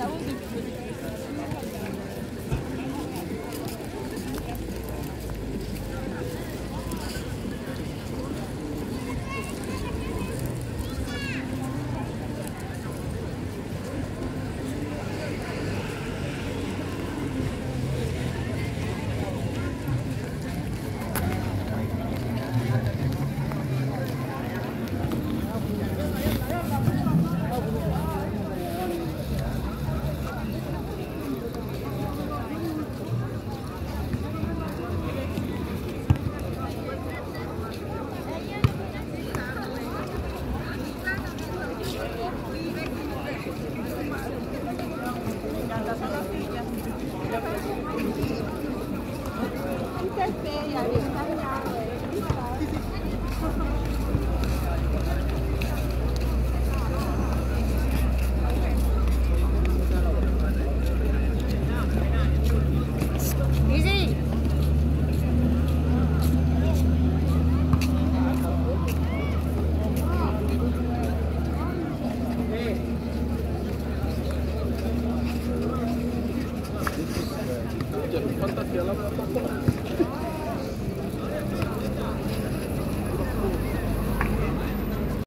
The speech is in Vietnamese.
小问题 Fantasía la